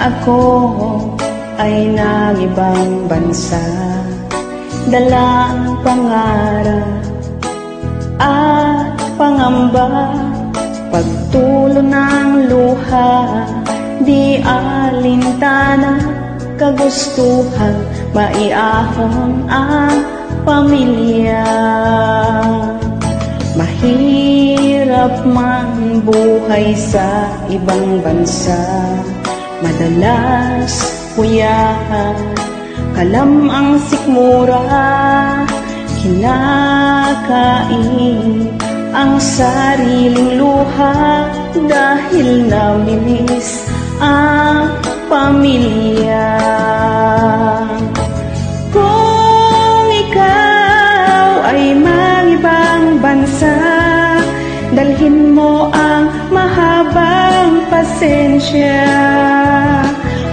ako ay nangibang bansa. Dala ang pangarap at pangamba. Pagtulo ng luha Di alintana kagustuhan Maiahon ang pamilya. Mahirap man buhay sa ibang bansa Madalas kuyahan Kalam ang sikmura. Kinakain ang sariling luha Dahil namilis ang pamilya. Kung ikaw ay mangibang bansa Dalhin mo ang mahabang pasensya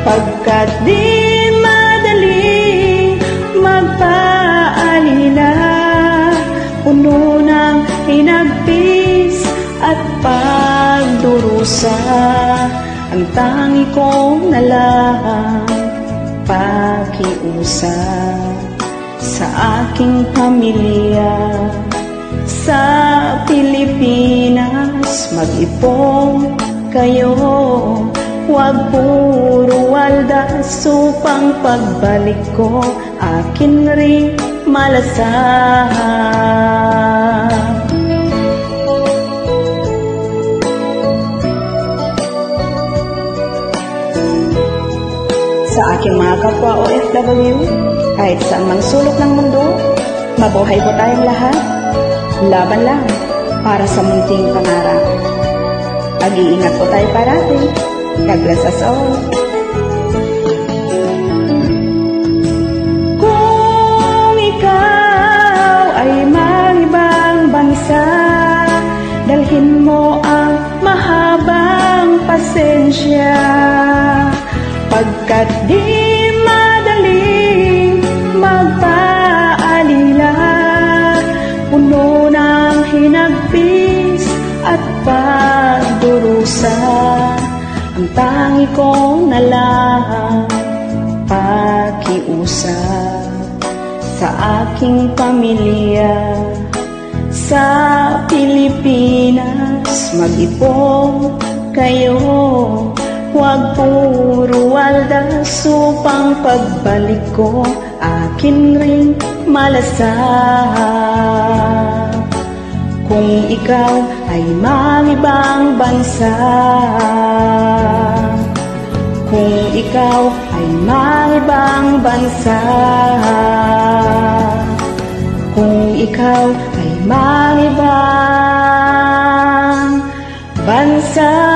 Pagkat di madali magpaalila Puno ng hinagpis at pagdurusa Ang tangi kong nalang pakiusa Sa aking pamilya. Sa Pilipinas mag-ipon kayo Huwag puro waldas upang pagbalik ko Akin rin malasahan Sa aking mga kapwa OFW, kahit saan mang sulok ng mundo, mabuhay po tayong lahat. Laban lang para sa munting pangarap. Mag-iingat po tayo parati. God bless us all. Dalhin mo ang mahabang pasensya. Pagkat di Ang tangi kong nalang pakiusa sa aking pamilya. Sa Pilipinas, mag-ipon kayo Huwag puro waldas upang pagbalik ko Akin rin malasahan Kung ikaw ay mangibang bansa. Kung ikaw ay mangibang bansa. Kung ikaw ay mangibang bansa